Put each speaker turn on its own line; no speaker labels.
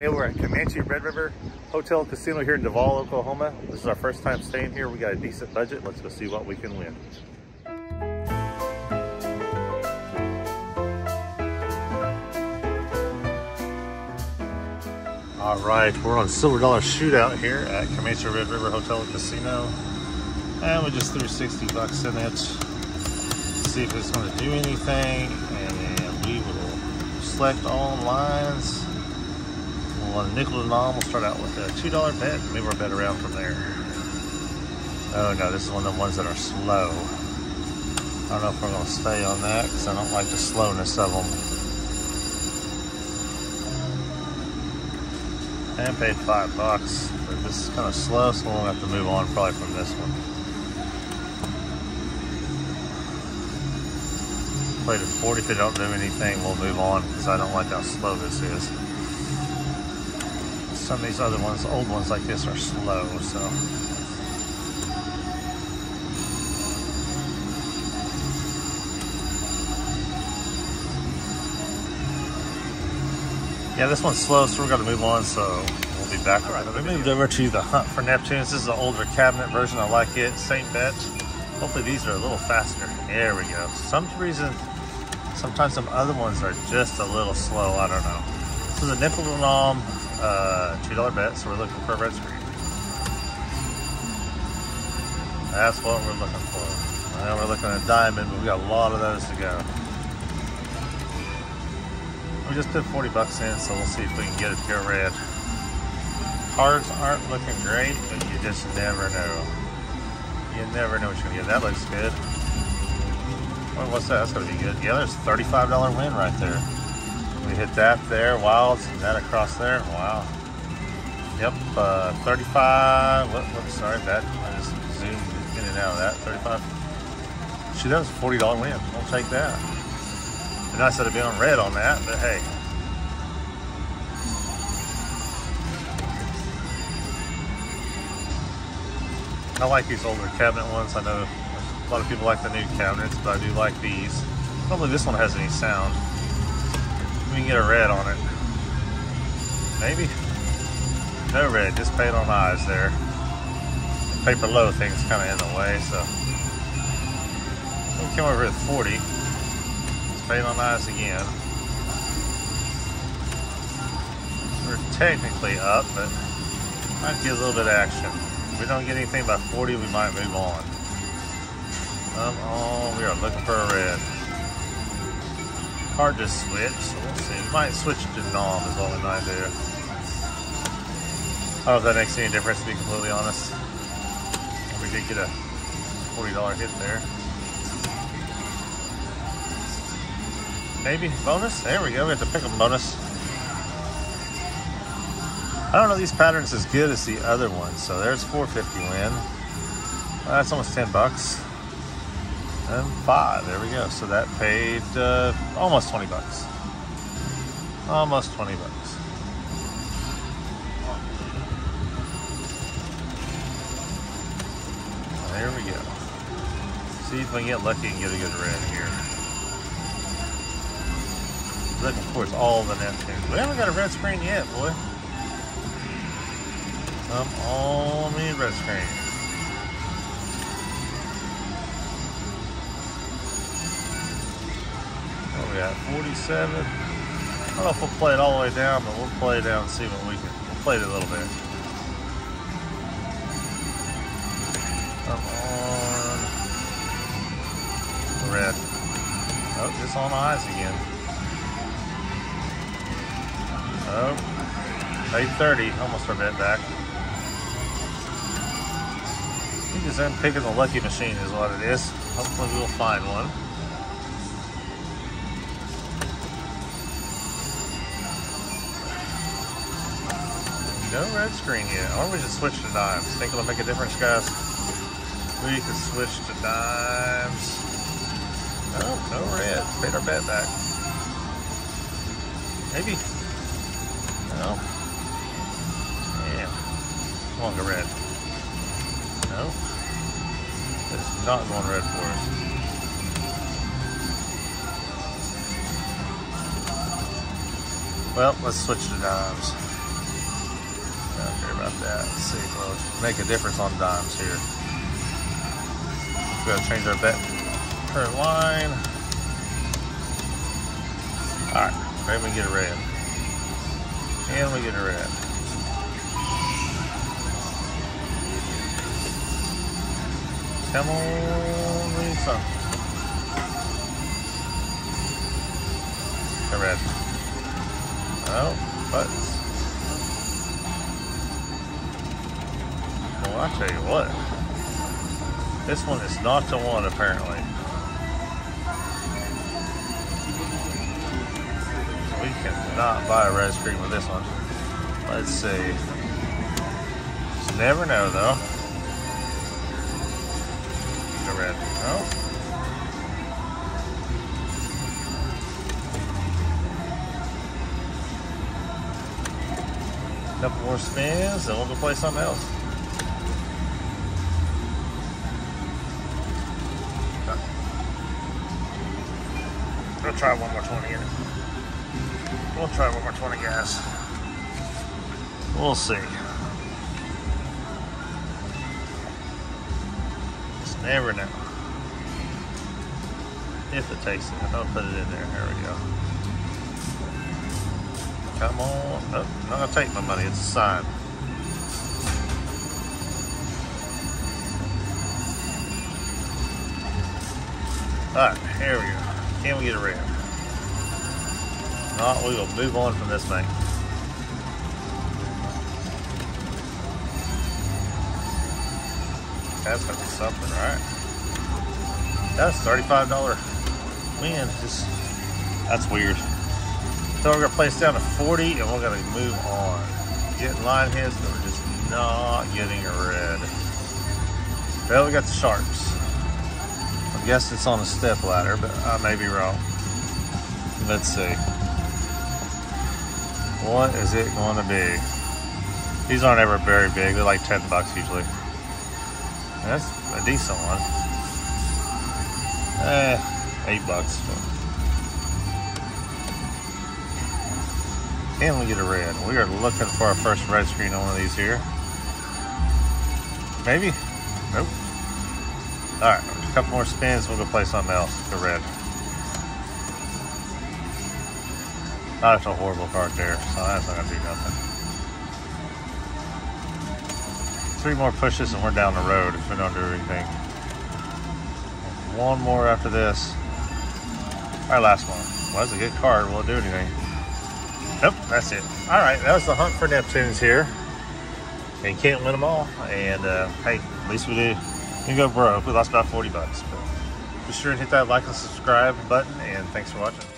Hey, we're at Comanche Red River Hotel Casino here in Devol, Oklahoma. This is our first time staying here. We got a decent budget. Let's go see what we can win. All right, we're on Silver Dollar Shootout here at Comanche Red River Hotel and Casino. And we just threw 60 bucks in it. See if it's gonna do anything. And we will select all lines. On nickel and all, we'll start out with a $2 bet. Maybe we'll bet around from there. Oh no, this is one of the ones that are slow. I don't know if we're gonna stay on that because I don't like the slowness of them. And paid five bucks, but this is kind of slow, so we'll have to move on probably from this one. Played at 40, if they don't do anything, we'll move on because I don't like how slow this is. Some of these other ones, old ones like this are slow, so. Yeah, this one's slow, so we're gonna move on, so we'll be back. All right, we moved over to the Hunt for Neptunes. This is an older cabinet version. I like it. Saint bet. Hopefully these are a little faster. There we go. Some reason, sometimes some other ones are just a little slow. I don't know. This is a arm, uh, $2 bet, so we're looking for a red screen. That's what we're looking for. Now we're looking at a diamond, but we got a lot of those to go. We just put 40 bucks in, so we'll see if we can get a pure red. Cards aren't looking great, but you just never know. You never know what you're gonna get. That looks good. What's that? That's gonna be good. Yeah, there's a $35 win right there. We hit that there, wilds, and that across there. Wow. Yep, uh, 35. What, sorry, that I just zoomed in and out of that. 35. Shoot, that was a $40 win. We'll take that. Be nice to have been on red on that, but hey. I like these older cabinet ones. I know a lot of people like the new cabinets, but I do like these. I don't believe this one has any sound. We can get a red on it. Maybe. No red, just paid on eyes there. The paper low thing's kind of in the way, so. We came over at 40. It's paid on eyes again. We're technically up, but might get a little bit of action. If we don't get anything by 40, we might move on. Come on, we are looking for a red. Hard to switch, so we'll see. We might switch to nom is all we might do. I don't know if that makes any difference to be completely honest. We did get a $40 hit there. Maybe bonus? There we go, we have to pick a bonus. I don't know these patterns as good as the other ones. So there's 450 win. Well, that's almost 10 bucks. And five, there we go. So that paid uh, almost 20 bucks. Almost 20 bucks. There we go. See if we can get lucky and get a good red here. Looking towards all the Neptunes. We haven't got a red screen yet, boy. Come on, me red screen. Got? 47. I don't know if we'll play it all the way down, but we'll play it down and see what we can. We'll play it a little bit. Come on. Red. Oh, just on eyes again. Oh, 830. Almost our bet back. I think I'm picking the lucky machine is what it is. Hopefully we'll find one. No red screen yet. Or we just switch to dimes. Think it'll make a difference, guys? We can switch to dimes. No, no red. Paid our bet back. Maybe. No. Yeah. Come on, go red. No. It's not going red for us. Well, let's switch to dimes. That. Let's see if we'll make a difference on dimes here. We gotta change our bet per line. Alright, maybe we get a red. And we get a red. Come on, we need some. A red. Oh, but well, I tell you what, this one is not the one apparently. We cannot buy a red screen with this one. Let's see. Just never know though. The red. Oh. Couple more spins, and we'll go play something else. Try one more 20 in it. We'll try one more 20 gas. We'll see. Just never know. If it takes it, I'll put it in there. There we go. Come on. Oh, I'm not going to take my money. It's a sign. Alright, here we go. Can we get a red? Not, we will move on from this thing. That's gonna be something, right? That's $35 win. Just, that's weird. So we're gonna place down to 40 and we're gonna move on. Getting line hits, but we're just not getting a red. Well, we got the sharps. Guess it's on a step ladder, but I may be wrong. Let's see. What is it going to be? These aren't ever very big. They're like 10 bucks usually. That's a decent one. Eh, 8 bucks. And we get a red? We are looking for our first red screen on one of these here. Maybe? Nope. Alright, a couple more spins, we'll go play something else The red. That's a horrible card there, so that's not gonna do nothing. Three more pushes and we're down the road if we don't do anything. One more after this. Our last one. Well, that's a good card, won't do anything. Nope, that's it. All right, that was the hunt for Neptunes here. And you can't win them all. And uh, hey, at least we did. You go broke. We lost about 40 bucks. But be sure and hit that like and subscribe button. And thanks for watching.